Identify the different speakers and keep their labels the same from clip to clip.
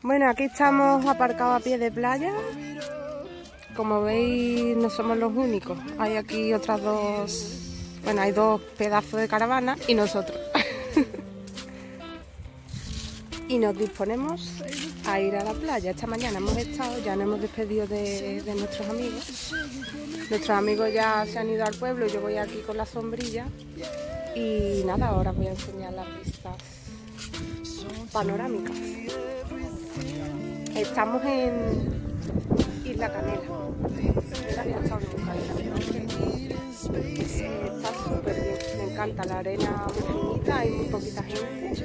Speaker 1: Bueno, aquí estamos aparcados a pie de playa. Como veis, no somos los únicos. Hay aquí otras dos... Bueno, hay dos pedazos de caravana y nosotros. y nos disponemos a ir a la playa. Esta mañana hemos estado, ya nos hemos despedido de, nuestros amigos. Nuestros amigos ya se han ido al pueblo, yo voy aquí con la sombrilla. Y nada, ahora voy a enseñar las vistas panorámicas. Estamos en Isla Canela. Está súper bien, me encanta la arena muy finita, hay muy poquita gente.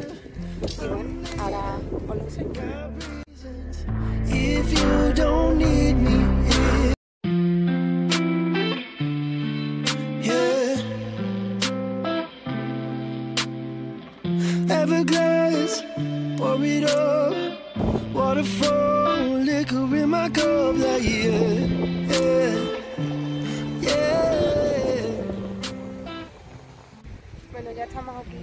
Speaker 1: Y bueno, ahora os lo enseño.
Speaker 2: pour it. Waterfall, liquor in my cup, like yeah, yeah, yeah.
Speaker 1: Bueno, ya estamos aquí.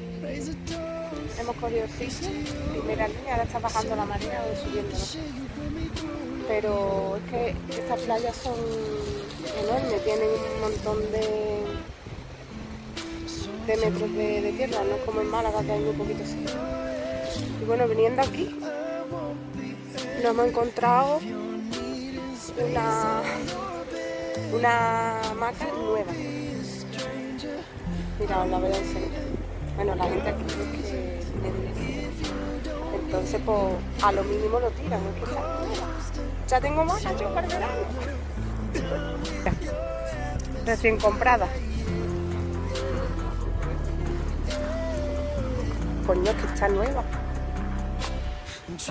Speaker 1: Hemos cogido el sitio, primera línea, ahora está bajando la marea o subiendo. Pero es que estas playas son enormes, tienen un montón de, de metros de, de tierra, no es como en Málaga que hay muy poquito sitio. Y bueno, viniendo aquí, nos hemos encontrado una, una nueva. Mira, la voy a enseñar. Bueno, la gente aquí es que. Entonces, pues, a lo mínimo lo tiran. Ya tengo más yo para verano. Recién comprada. Coño, que está nueva. La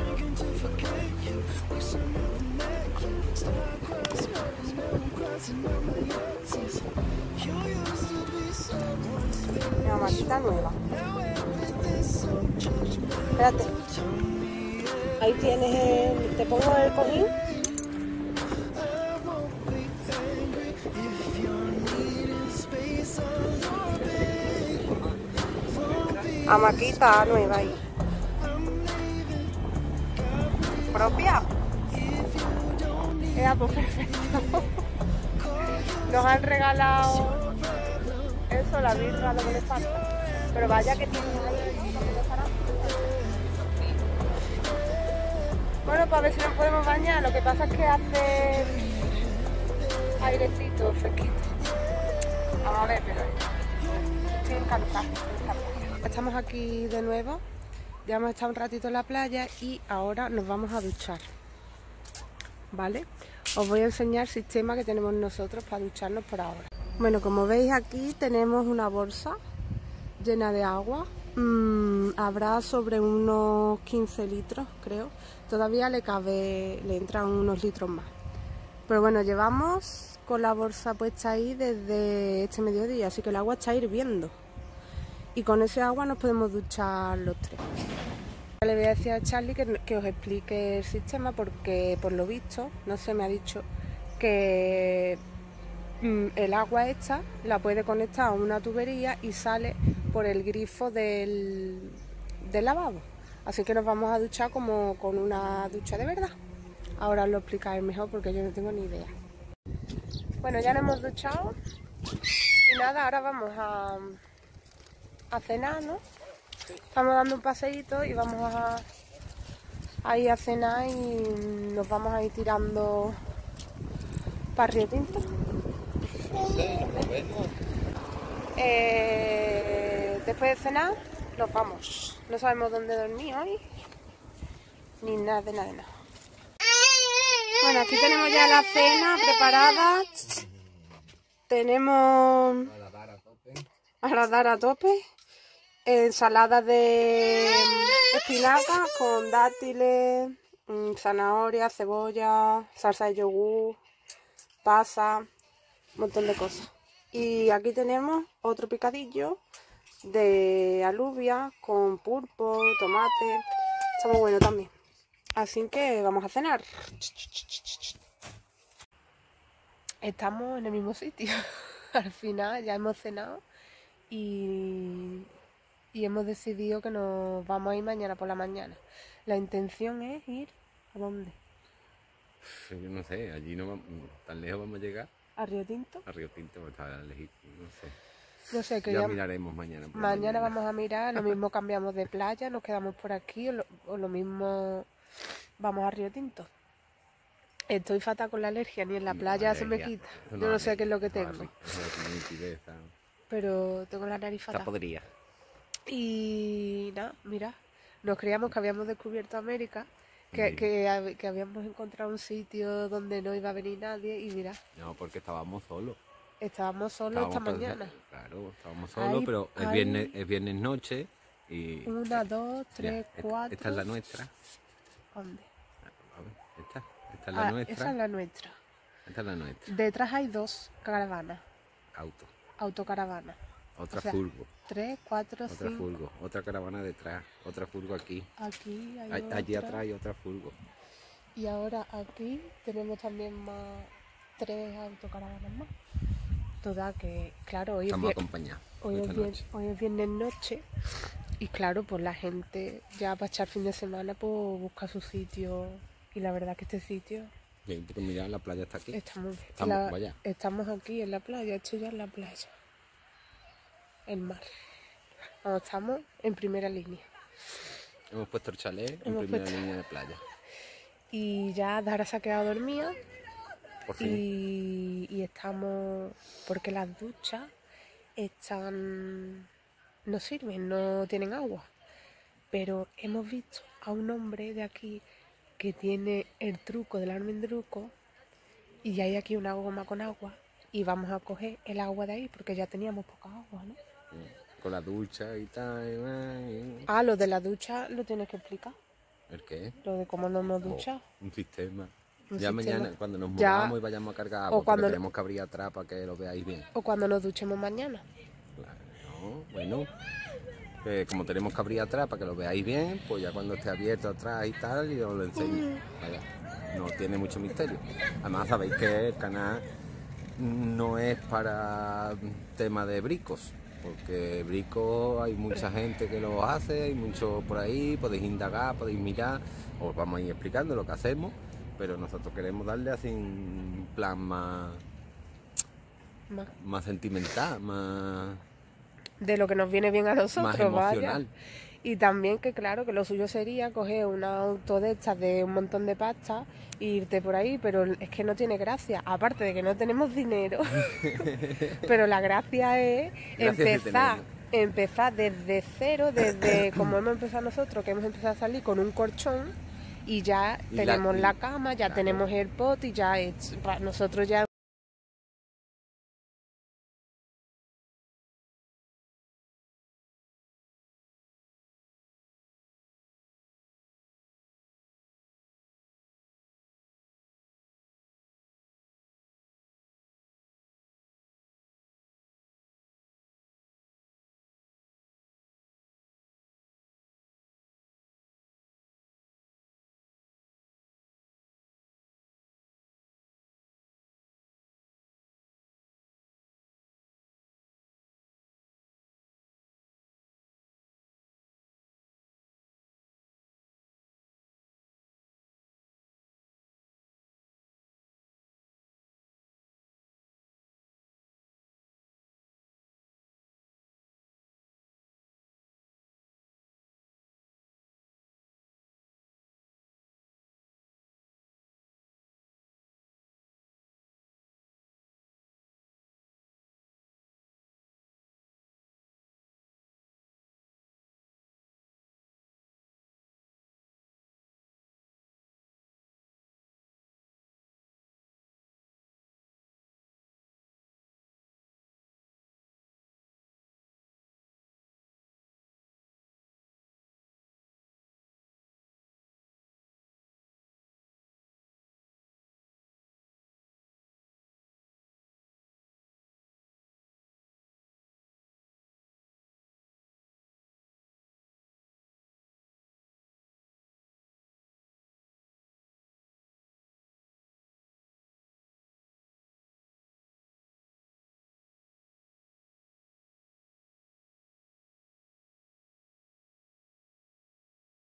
Speaker 1: maquita nueva. Ahí tienes el... ¿Te pongo el cojín? Amaquita nueva ahí. Propia. Era pues perfecto. Nos han regalado eso, la birra, lo que le falta. Pero vaya que tiene ahí. Bueno, para ver si nos podemos bañar. Lo que pasa es que hace airecito, fresquito. Vamos a ver, pero estoy encantada. Estamos aquí de nuevo. Ya hemos estado un ratito en la playa y ahora nos vamos a duchar. ¿Vale? Os voy a enseñar el sistema que tenemos nosotros para ducharnos por ahora. Bueno, como veis aquí tenemos una bolsa llena de agua. Mm, habrá sobre unos 15 litros, creo. Todavía le cabe, le entran unos litros más. Pero bueno, llevamos con la bolsa puesta ahí desde este mediodía, así que el agua está hirviendo. Y con ese agua nos podemos duchar los tres. Le voy a decir a Charlie que, os explique el sistema porque por lo visto, no sé, me ha dicho que mm, el agua esta la puede conectar a una tubería y sale por el grifo del, del lavabo. Así que nos vamos a duchar como con una ducha de verdad. Ahora os lo explicaré mejor porque yo no tengo ni idea. Bueno, ya nos hemos duchado y nada, ahora vamos a, a cenar, ¿no? Estamos dando un paseíto y vamos a, a ir a cenar y nos vamos a ir tirando para Río Tinto. Eh, después de cenar, nos vamos. No sabemos dónde dormir hoy, ni nada de nada de nada. Bueno, aquí tenemos ya la cena preparada. Tenemos a dar a tope. Ensalada de espinaca con dátiles, mm, zanahoria, cebolla, salsa de yogur, pasa, un montón de cosas. Y aquí tenemos otro picadillo de alubia con pulpo, tomate. Está muy bueno también. Así que vamos a cenar. Estamos en el mismo sitio. Al final ya hemos cenado y, y hemos decidido que nos vamos a ir mañana por la mañana. La intención es ir ¿A dónde?
Speaker 3: Yo no sé, allí no vamos, tan lejos vamos a llegar.
Speaker 1: ¿A Río Tinto?
Speaker 3: A Río Tinto está legítimo, no sé.
Speaker 1: No sé, que
Speaker 3: Ya
Speaker 1: ya,
Speaker 3: miraremos mañana.
Speaker 1: mañana vamos a mirar, lo mismo cambiamos de playa, nos quedamos por aquí o lo, o lo mismo vamos a Río Tinto. Estoy fatal con la alergia, ni en la
Speaker 3: No,
Speaker 1: playa se me quita. Yo no sé qué es lo que tengo, pero tengo la nariz fatal.
Speaker 3: podrida.
Speaker 1: Y nada, mira, nos creíamos que habíamos descubierto América, que, que, hab- que habíamos encontrado un sitio donde no iba a venir nadie y mira,
Speaker 3: No, porque estábamos solos.
Speaker 1: estábamos solos esta
Speaker 3: todos-
Speaker 1: mañana.
Speaker 3: Claro, estábamos solos, pero es viernes, es viernes noche y...
Speaker 1: Una, dos, tres, cuatro.
Speaker 3: Esta es la nuestra.
Speaker 1: ¿Dónde?
Speaker 3: A ver, esta, esta es la
Speaker 1: Ah,
Speaker 3: nuestra.
Speaker 1: esa es la nuestra.
Speaker 3: Esta es la nuestra.
Speaker 1: Detrás hay dos caravanas,
Speaker 3: Auto.
Speaker 1: autocaravanas.
Speaker 3: Otra
Speaker 1: O sea,
Speaker 3: furgo.
Speaker 1: Tres, cuatro,
Speaker 3: Otra
Speaker 1: cinco.
Speaker 3: furgo. Otra caravana detrás. Otra furgo aquí.
Speaker 1: Aquí hay
Speaker 3: A- Allí atrás hay otra furgo.
Speaker 1: Y ahora aquí tenemos también más tres autocaravanas más. Toda que, claro, hoy es,
Speaker 3: Estamos acompañados.
Speaker 1: hoy, es hoy viernes noche. Y claro, pues la gente ya para echar fin de semana pues busca su sitio. Y la verdad que este sitio
Speaker 3: Bien, porque mira, la playa está aquí.
Speaker 1: bien.
Speaker 3: Estamos,
Speaker 1: La- estamos aquí en la playa, esto ya es la playa. El mar. Estamos en primera línea.
Speaker 3: Hemos puesto el chalet en
Speaker 1: Hemos
Speaker 3: primera
Speaker 1: puesto-
Speaker 3: línea de playa.
Speaker 1: Y ya Dara se ha quedado dormida
Speaker 3: Por fin.
Speaker 1: y, y estamos porque las duchas están no sirven, no tienen agua. Pero hemos visto a un hombre de aquí que tiene el truco del almendruco y hay aquí una goma con agua y vamos a coger el agua de ahí porque ya teníamos poca agua, ¿no?
Speaker 3: Con la ducha y tal.
Speaker 1: Ah, lo de la ducha lo tienes que explicar,
Speaker 3: ¿El qué?
Speaker 1: lo de cómo nos hemos
Speaker 3: Oh,
Speaker 1: duchado.
Speaker 3: un sistema.
Speaker 1: Un
Speaker 3: ya
Speaker 1: sistema.
Speaker 3: mañana, cuando nos
Speaker 1: Ya-
Speaker 3: movamos y vayamos a cargar agua,
Speaker 1: o cuando-
Speaker 3: tenemos que abrir atrás para que lo veáis bien.
Speaker 1: O cuando nos duchemos mañana.
Speaker 3: Claro, bueno. eh, como tenemos que abrir atrás para que lo veáis bien, pues ya cuando esté abierto atrás y tal, yo os lo enseño. Vaya, no tiene mucho misterio. Además sabéis que el canal no es para tema de bricos, porque bricos hay mucha gente que lo hace, hay mucho por ahí, podéis indagar, podéis mirar, os vamos a ir explicando lo que hacemos, pero nosotros queremos darle así un plan más,
Speaker 1: Más.
Speaker 3: más sentimental, más,
Speaker 1: de lo que nos viene bien a
Speaker 3: más
Speaker 1: nosotros, vaya. Y también que claro, que lo suyo sería coger una auto de estas de un montón de pasta e irte por ahí, pero es que no tiene gracia, aparte de que no tenemos dinero. pero la gracia es
Speaker 3: Gracias
Speaker 1: empezar, empezar desde cero, desde como hemos empezado nosotros, que hemos empezado a salir con un colchón y ya
Speaker 3: Y
Speaker 1: tenemos la, cama, ya
Speaker 3: claro.
Speaker 1: tenemos el pot y ya es- nosotros ya